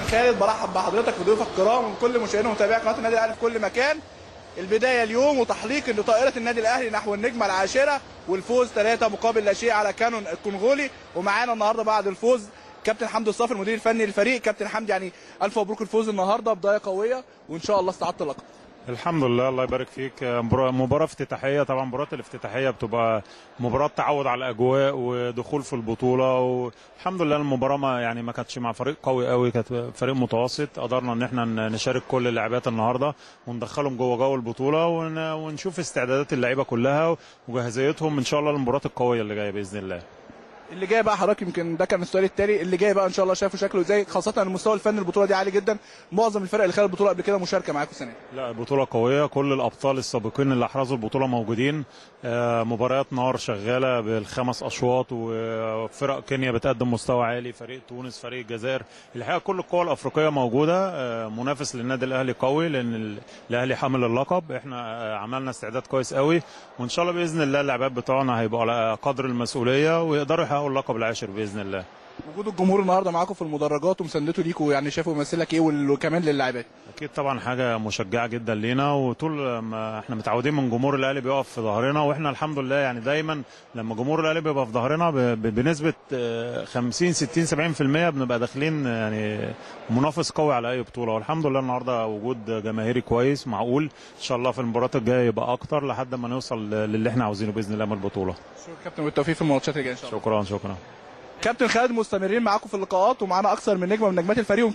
كابتن خالد برحب بحضرتك وضيوفك الكرام وكل مشاهدينا ومتابعي قناة النادي الأهلي في كل مكان. البداية اليوم وتحليق لطائرة النادي الأهلي نحو النجمة العاشرة والفوز ثلاثة مقابل لا شيء على كانون الكونغولي. ومعانا النهارده بعد الفوز كابتن حمدي الصافي المدير الفني للفريق. كابتن حمدي يعني ألف مبروك الفوز النهارده بداية قوية وإن شاء الله استعدت اللقب الحمد لله الله يبارك فيك. مباراة افتتاحية طبعا مباراة الافتتاحية بتبقى مباراة تعود على الأجواء ودخول في البطولة والحمد لله المباراة ما يعني ما كانتش مع فريق قوي قوي كانت فريق متوسط. قدرنا إن إحنا نشارك كل اللاعبات النهارده وندخلهم جوه جو البطولة ون- ونشوف استعدادات اللعيبة كلها وجاهزيتهم. إن شاء الله للمباريات القوية اللي جاية بإذن الله. اللي جاي بقى حضرتك يمكن ده كان السؤال التالي اللي جاي بقى إن شاء الله شايفه شكله إزاي خاصة المستوى الفني البطولة دي عالي جدا. معظم الفرق اللي خدت البطولة قبل كده مشاركة معاكم السنة لا بطولة قوية. كل الأبطال السابقين اللي أحرزوا البطولة موجودين. آه، مباريات نار شغالة بالخمس أشواط وفرق كينيا بتقدم مستوى عالي. فريق تونس فريق الجزائر. الحقيقة كل القوى الأفريقية موجودة. آه، منافس للنادي الأهلي قوي لأن ال- الأهلي حامل اللقب. إحنا آه، عملنا استعداد كويس قوي. وإن شاء الله بإذن الله اللاعبات بتوعنا هيبقوا على قدر المسؤولية ويقدروا يحققوا اللقب العاشر بإذن الله. وجود الجمهور النهارده معاكم في المدرجات ومساندته ليكوا يعني شايفه يمثلك إيه وكمان للاعبات أكيد طبعا حاجة مشجعة جدا لينا وطول ما إحنا متعودين من جمهور الأهلي بيقف في ظهرنا وإحنا الحمد لله يعني دايما لما جمهور الأهلي بيبقى في ظهرنا بنسبة آه، 50 60 70% بنبقى داخلين يعني منافس قوي على أي بطولة. والحمد لله النهارده وجود جماهيري كويس معقول. إن شاء الله في المباريات الجاية يبقى أكتر لحد ما نوصل للي إحنا عاوزينه بإذن الله من البطولة. شكرا كابتن والتوفيق في الماتشات الجاية إن شاء الله. شكرا شكرا. كابتن خالد مستمرين معاكم في اللقاءات ومعانا أكثر من نجمة من نجمات الفريق